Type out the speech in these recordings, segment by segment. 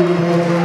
Obrigado.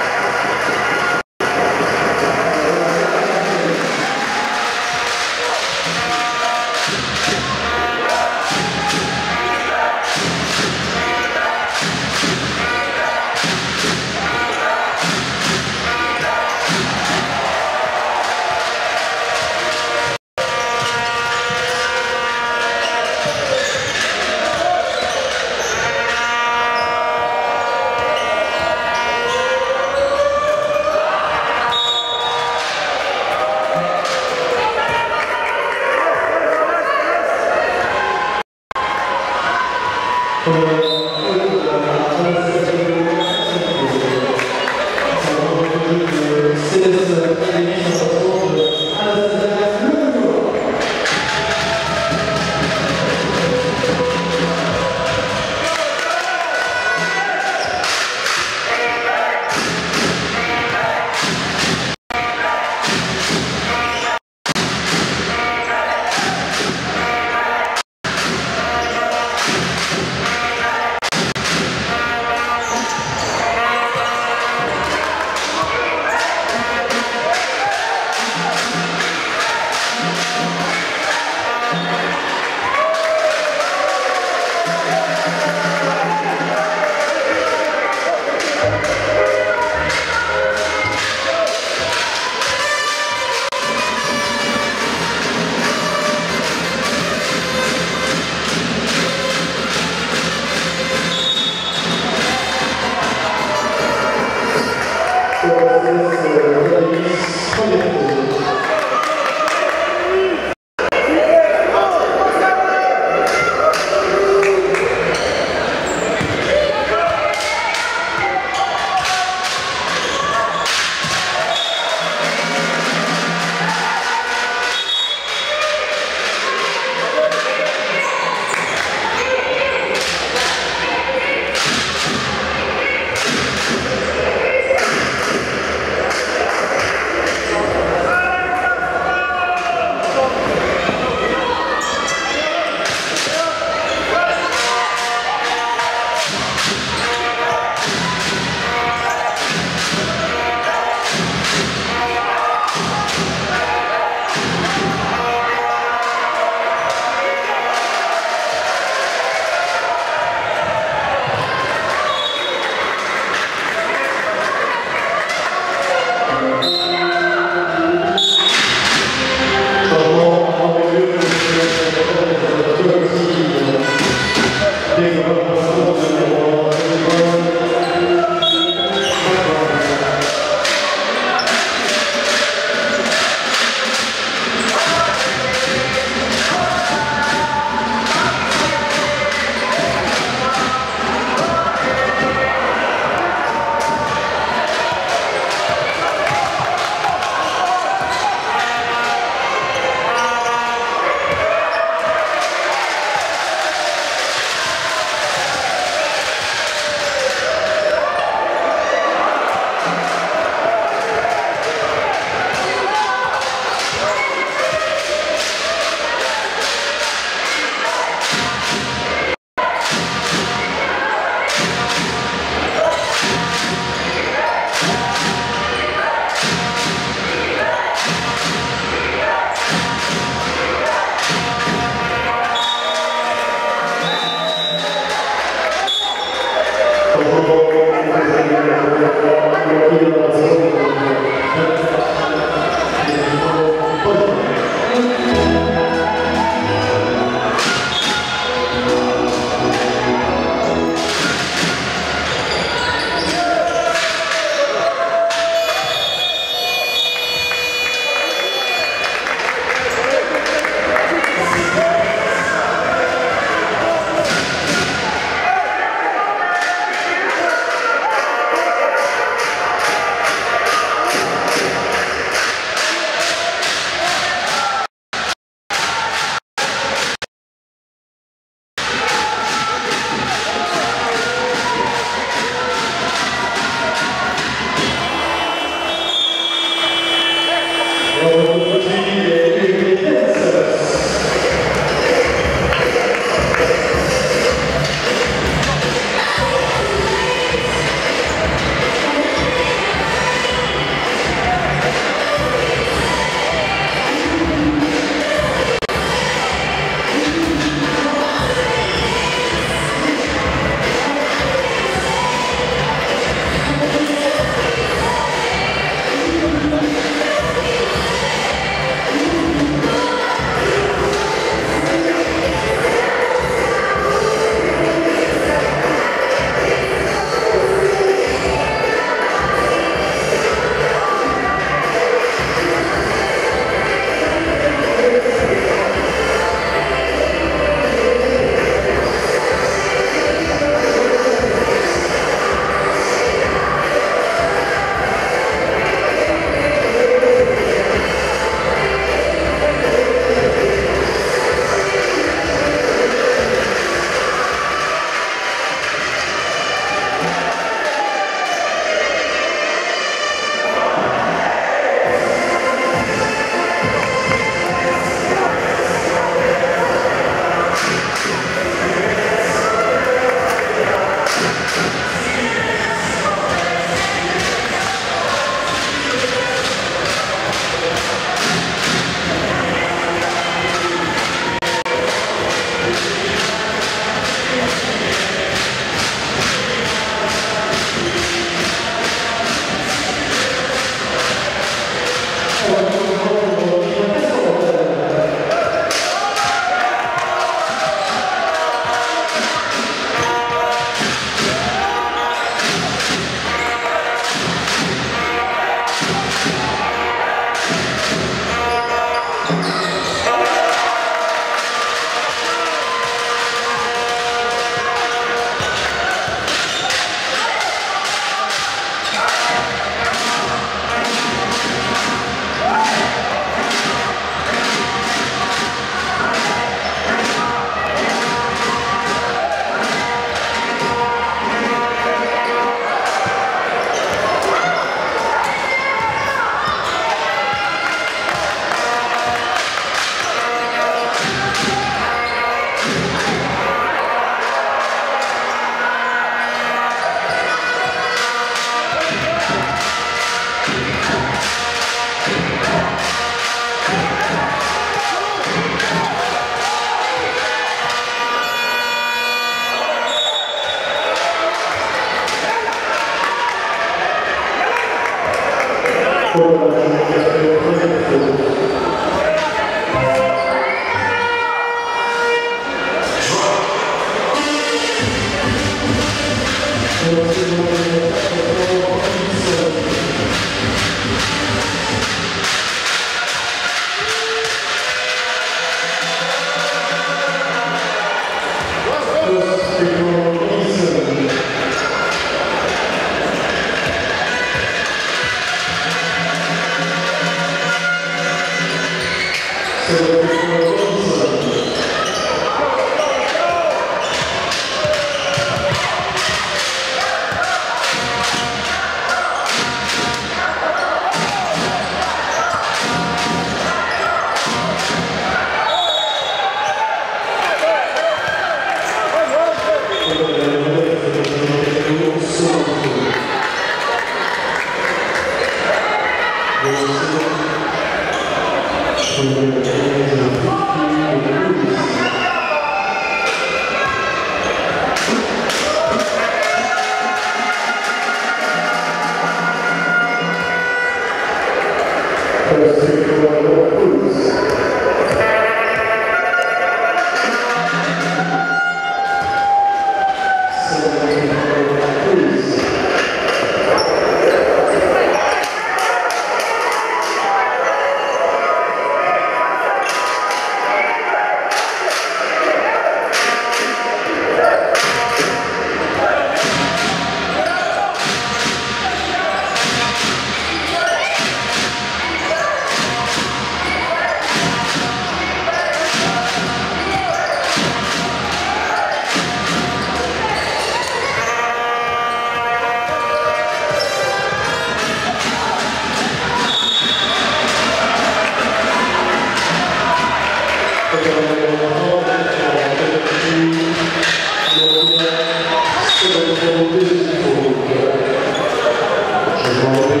Thank